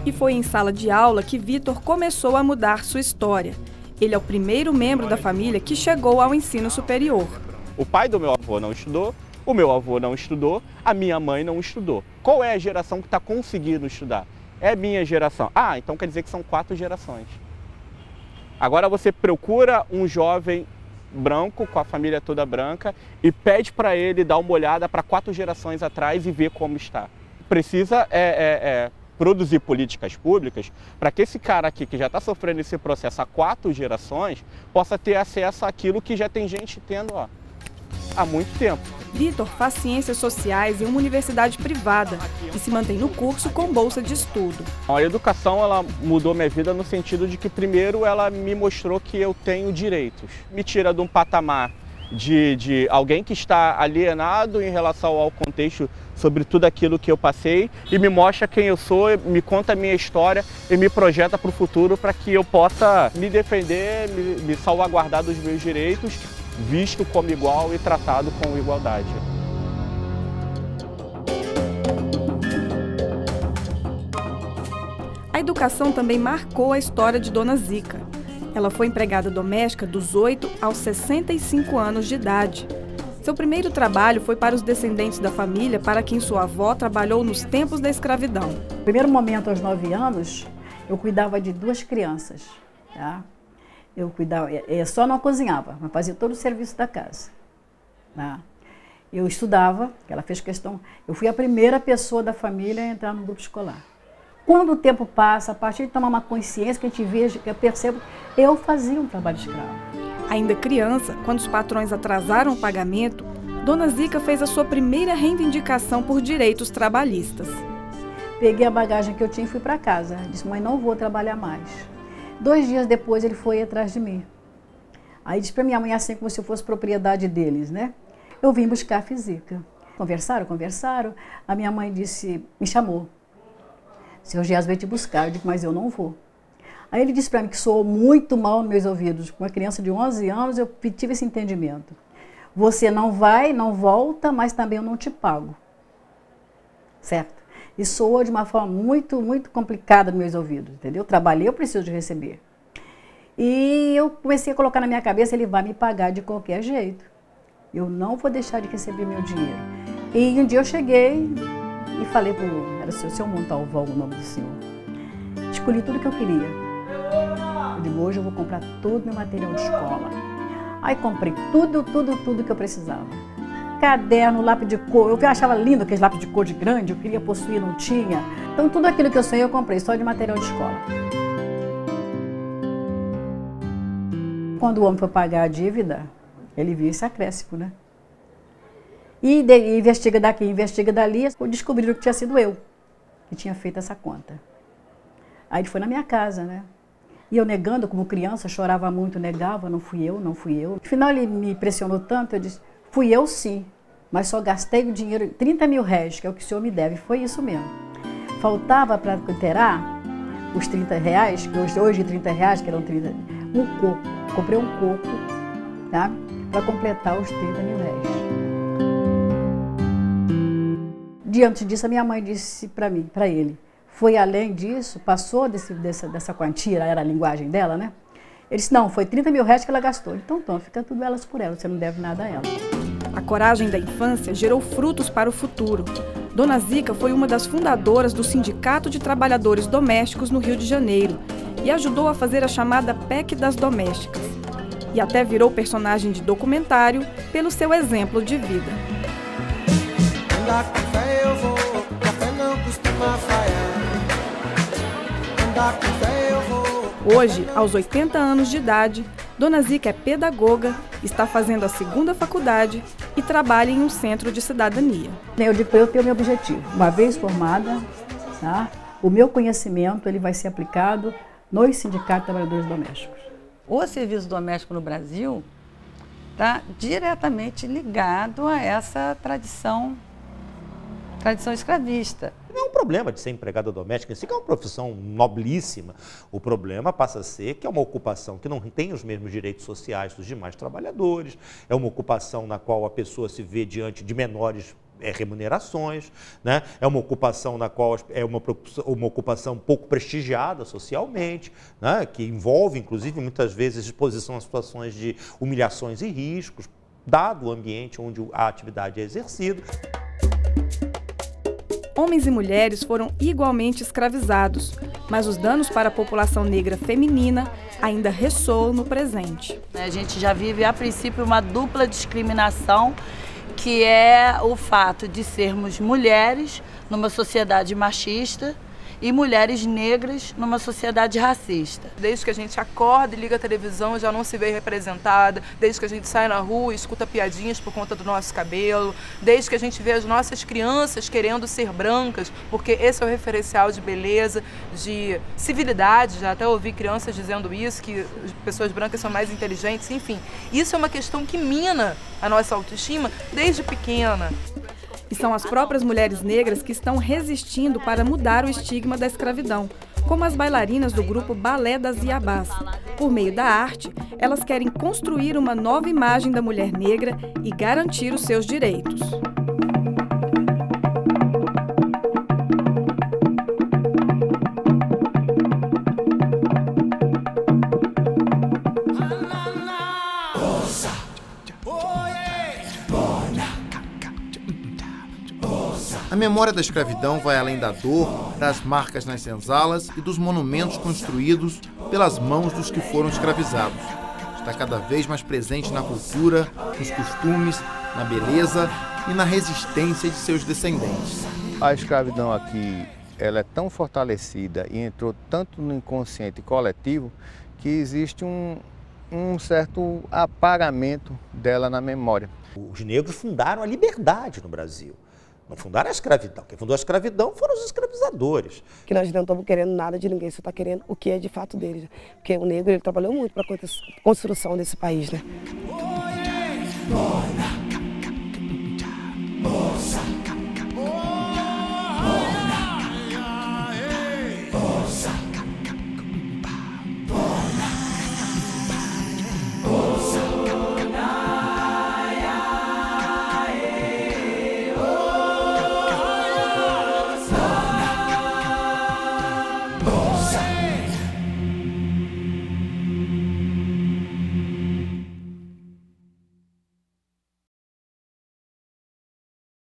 E foi em sala de aula que Vitor começou a mudar sua história. Ele é o primeiro membro da família que chegou ao ensino superior. O pai do meu avô não estudou, o meu avô não estudou, a minha mãe não estudou. Qual é a geração que está conseguindo estudar? É minha geração. Ah, então quer dizer que são quatro gerações. Agora você procura um jovem branco, com a família toda branca, e pede para ele dar uma olhada para quatro gerações atrás e ver como está. Precisa é, é, é, produzir políticas públicas para que esse cara aqui, que já está sofrendo esse processo há quatro gerações, possa ter acesso àquilo que já tem gente tendo ó, há muito tempo. Vitor faz ciências sociais em uma universidade privada e se mantém no curso com bolsa de estudo. A educação ela mudou minha vida no sentido de que primeiro ela me mostrou que eu tenho direitos. Me tira de um patamar de, de alguém que está alienado em relação ao contexto sobre tudo aquilo que eu passei e me mostra quem eu sou, me conta a minha história e me projeta para o futuro para que eu possa me defender, me, me salvaguardar dos meus direitos visto como igual e tratado com igualdade. A educação também marcou a história de Dona Zica. Ela foi empregada doméstica dos 8 aos 65 anos de idade. Seu primeiro trabalho foi para os descendentes da família, para quem sua avó trabalhou nos tempos da escravidão. No primeiro momento, aos 9 anos, eu cuidava de duas crianças. Tá? Eu cuidava, eu só não cozinhava, mas fazia todo o serviço da casa. Né? Eu estudava, ela fez questão, eu fui a primeira pessoa da família a entrar no grupo escolar. Quando o tempo passa, a partir de tomar uma consciência que a gente veja, que eu percebo, eu fazia um trabalho escravo. Ainda criança, quando os patrões atrasaram o pagamento, Dona Zica fez a sua primeira reivindicação por direitos trabalhistas. Peguei a bagagem que eu tinha e fui para casa. Disse, mãe, não vou trabalhar mais. Dois dias depois ele foi atrás de mim. Aí disse para minha mãe assim como se eu fosse propriedade deles, né? Eu vim buscar a física. Conversaram, conversaram. A minha mãe disse, me chamou. Seu Gias veio te buscar. Eu disse, mas eu não vou. Aí ele disse para mim que soou muito mal nos meus ouvidos. Com uma criança de 11 anos, eu tive esse entendimento. Você não vai, não volta, mas também eu não te pago. Certo? E soou de uma forma muito, muito complicada nos meus ouvidos, entendeu? Eu trabalhei, eu preciso de receber. E eu comecei a colocar na minha cabeça, ele vai me pagar de qualquer jeito. Eu não vou deixar de receber meu dinheiro. E um dia eu cheguei e falei para o era o seu, seu Montalvão, o nome do senhor. Escolhi tudo que eu queria. Eu digo, hoje eu vou comprar todo meu material de escola. Aí comprei tudo, tudo, tudo que eu precisava caderno, lápis de cor. Eu achava lindo aqueles lápis de cor de grande, eu queria possuir, não tinha. Então tudo aquilo que eu sonhei eu comprei, só de material de escola. Quando o homem foi pagar a dívida, ele viu esse acréscimo, né? E de, investiga daqui, investiga dali, descobriram que tinha sido eu que tinha feito essa conta. Aí ele foi na minha casa, né? E eu negando, como criança, chorava muito, negava, não fui eu, não fui eu. No final ele me pressionou tanto, eu disse, Fui eu sim. mas só gastei o dinheiro, 30 mil réis, que é o que o senhor me deve. Foi isso mesmo. Faltava para inteirar os 30 reais, que hoje, hoje 30 reais, que eram 30, um coco. Comprei um coco, tá? Para completar os 30 mil réis. Diante disso, a minha mãe disse para mim, para ele, foi além disso, passou desse, dessa, dessa quantia, era a linguagem dela, né? Ele disse, não, foi 30 mil reais que ela gastou. Então, então, fica tudo elas por elas, você não deve nada a ela. A coragem da infância gerou frutos para o futuro. Dona Zica foi uma das fundadoras do Sindicato de Trabalhadores Domésticos no Rio de Janeiro e ajudou a fazer a chamada PEC das Domésticas. E até virou personagem de documentário pelo seu exemplo de vida. Andar café eu vou, café não costuma falhar. Andar vou. Hoje, aos 80 anos de idade, Dona Zica é pedagoga, está fazendo a segunda faculdade e trabalha em um centro de cidadania. Eu digo para eu ter o meu objetivo. Uma vez formada, tá? o meu conhecimento ele vai ser aplicado nos sindicatos de trabalhadores domésticos. O serviço doméstico no Brasil está diretamente ligado a essa tradição, tradição escravista. Não é um problema de ser empregada doméstica, isso é uma profissão nobilíssima. O problema passa a ser que é uma ocupação que não tem os mesmos direitos sociais dos demais trabalhadores, é uma ocupação na qual a pessoa se vê diante de menores é, remunerações, né? é uma ocupação na qual é uma, uma ocupação pouco prestigiada socialmente, né? que envolve, inclusive, muitas vezes exposição a situações de humilhações e riscos, dado o ambiente onde a atividade é exercida homens e mulheres foram igualmente escravizados, mas os danos para a população negra feminina ainda ressoam no presente. A gente já vive, a princípio, uma dupla discriminação, que é o fato de sermos mulheres numa sociedade machista e mulheres negras numa sociedade racista. Desde que a gente acorda e liga a televisão já não se vê representada, desde que a gente sai na rua e escuta piadinhas por conta do nosso cabelo, desde que a gente vê as nossas crianças querendo ser brancas, porque esse é o referencial de beleza, de civilidade, já até ouvi crianças dizendo isso, que pessoas brancas são mais inteligentes, enfim. Isso é uma questão que mina a nossa autoestima desde pequena. E são as próprias mulheres negras que estão resistindo para mudar o estigma da escravidão, como as bailarinas do grupo Balé das Iabás. Por meio da arte, elas querem construir uma nova imagem da mulher negra e garantir os seus direitos. Memória da escravidão vai além da dor, das marcas nas senzalas e dos monumentos construídos pelas mãos dos que foram escravizados. Está cada vez mais presente na cultura, nos costumes, na beleza e na resistência de seus descendentes. A escravidão aqui ela é tão fortalecida e entrou tanto no inconsciente coletivo que existe um, um certo apagamento dela na memória. Os negros fundaram a liberdade no Brasil. Não fundaram a escravidão. Quem fundou a escravidão foram os escravizadores. Que nós não estamos querendo nada de ninguém, só está querendo o que é de fato deles. Né? Porque o negro ele trabalhou muito para a construção desse país. Né?